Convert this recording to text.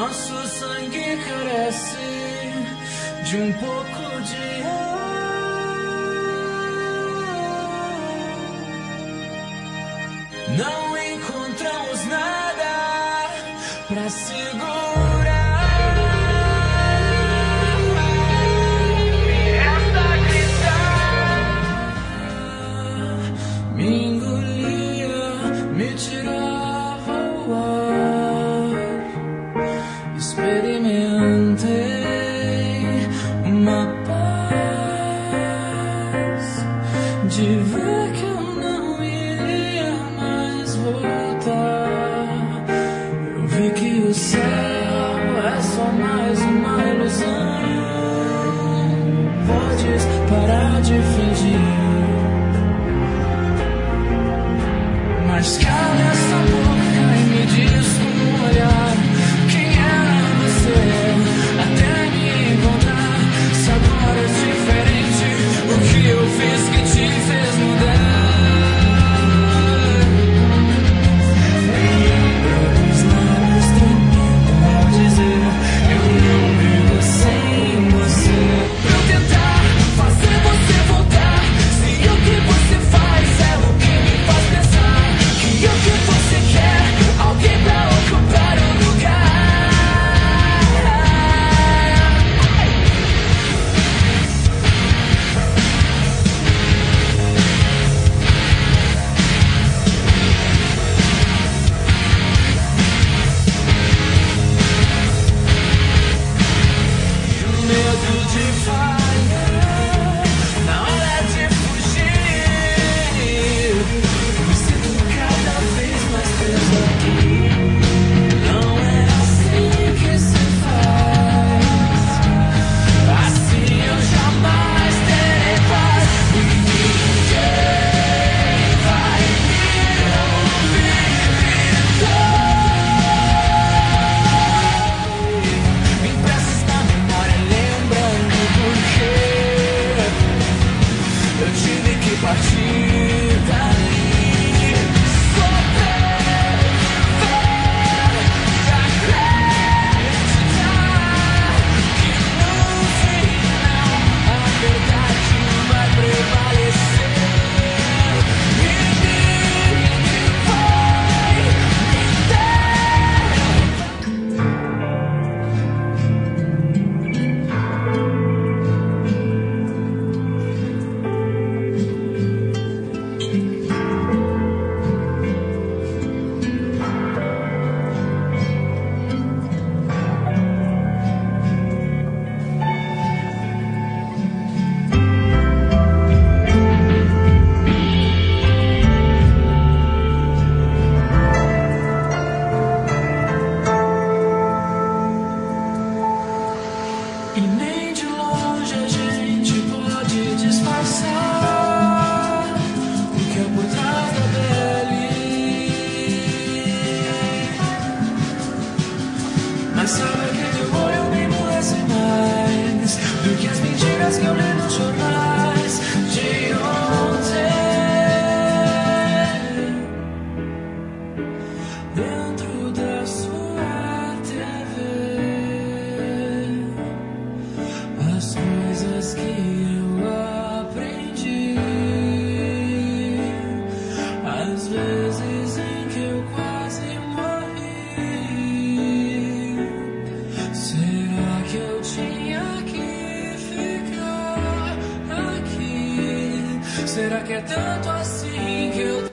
Nosso sangue carece de um pouco de ar. Não De ver que eu não iria mais voltar. Eu vi que o céu é só mais uma ilusão. Podes parar de fingir, mas calha. horas que Será que é tanto assim que eu